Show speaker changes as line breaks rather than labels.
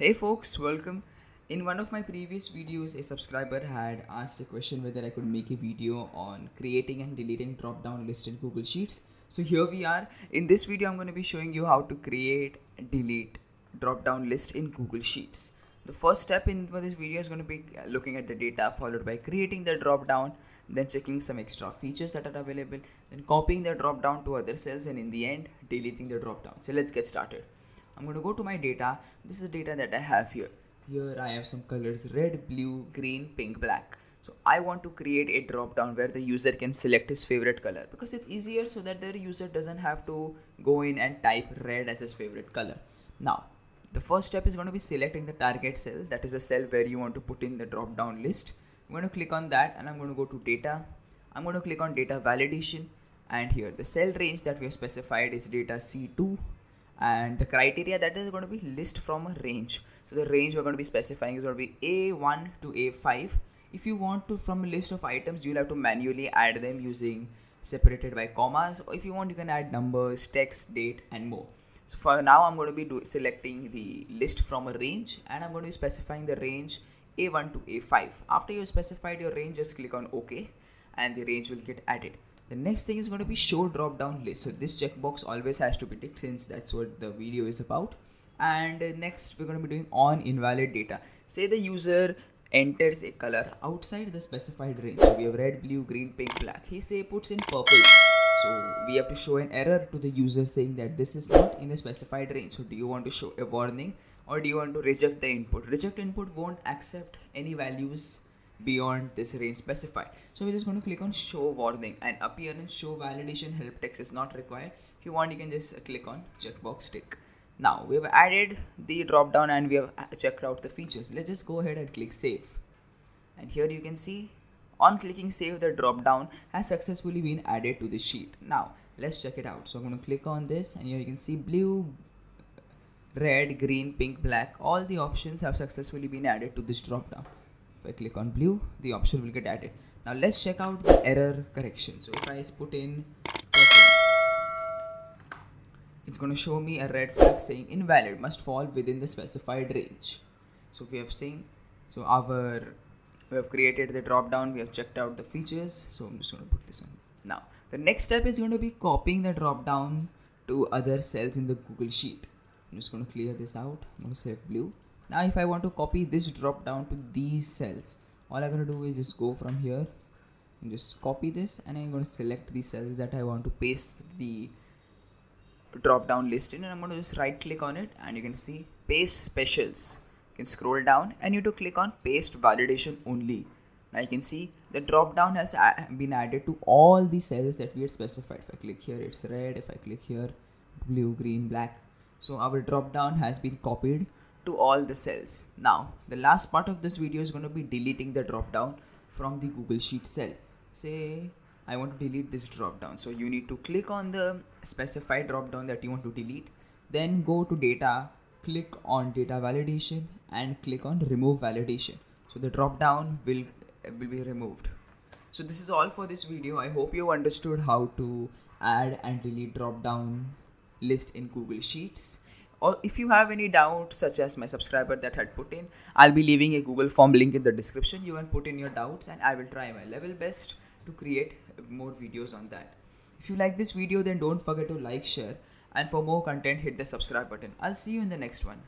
Hey folks, welcome. In one of my previous videos, a subscriber had asked a question whether I could make a video on creating and deleting drop-down list in Google Sheets. So here we are. In this video, I'm going to be showing you how to create and delete drop-down list in Google Sheets. The first step in this video is going to be looking at the data followed by creating the drop-down, then checking some extra features that are available, then copying the drop-down to other cells and in the end, deleting the drop-down. So let's get started. I'm going to go to my data. This is the data that I have here. Here I have some colors red, blue, green, pink, black. So I want to create a drop down where the user can select his favorite color because it's easier so that the user doesn't have to go in and type red as his favorite color. Now, the first step is going to be selecting the target cell. That is a cell where you want to put in the drop down list. I'm going to click on that and I'm going to go to data. I'm going to click on data validation and here the cell range that we have specified is data C2 and the criteria that is going to be list from a range. So the range we're going to be specifying is going to be a1 to a5 if you want to from a list of items you'll have to manually add them using separated by commas. Or if you want you can add numbers text date and more. So for now i'm going to be do, selecting the list from a range and i'm going to be specifying the range a1 to a5 after you have specified your range just click on ok and the range will get added the next thing is going to be show drop down list. So this checkbox always has to be ticked since that's what the video is about. And next we're going to be doing on invalid data. Say the user enters a color outside the specified range. So we have red blue green pink black. He say puts in purple. So we have to show an error to the user saying that this is not in the specified range. So do you want to show a warning or do you want to reject the input? Reject input won't accept any values beyond this range specified. So we're just going to click on show warning and appearance show validation help text is not required. If you want you can just click on checkbox tick. Now we have added the drop down and we have checked out the features. Let's just go ahead and click save. And here you can see on clicking save the drop down has successfully been added to the sheet. Now let's check it out. So I'm going to click on this and here you can see blue, red, green, pink, black. All the options have successfully been added to this drop down. If I click on blue, the option will get added. Now let's check out the error correction. So if I put in it's going to show me a red flag saying invalid must fall within the specified range. So we have seen, so our, we have created the drop down, we have checked out the features. So I'm just going to put this on. Now the next step is going to be copying the drop down to other cells in the Google Sheet. I'm just going to clear this out. I'm going to select blue now if I want to copy this drop down to these cells all I'm going to do is just go from here and just copy this and I'm going to select the cells that I want to paste the drop down list in and I'm going to just right click on it and you can see paste specials. You can scroll down and you to click on paste validation only. Now you can see the drop down has been added to all the cells that we had specified. If I click here it's red. If I click here blue green black. So our drop down has been copied to all the cells. Now, the last part of this video is going to be deleting the drop down from the Google Sheet cell. Say I want to delete this drop down. So you need to click on the specified drop down that you want to delete. Then go to data, click on data validation and click on remove validation. So the drop down will, will be removed. So this is all for this video. I hope you understood how to add and delete drop down list in Google Sheets or if you have any doubt such as my subscriber that had put in i'll be leaving a google form link in the description. You can put in your doubts and i will try my level best to create more videos on that. If you like this video then don't forget to like share and for more content hit the subscribe button. I'll see you in the next one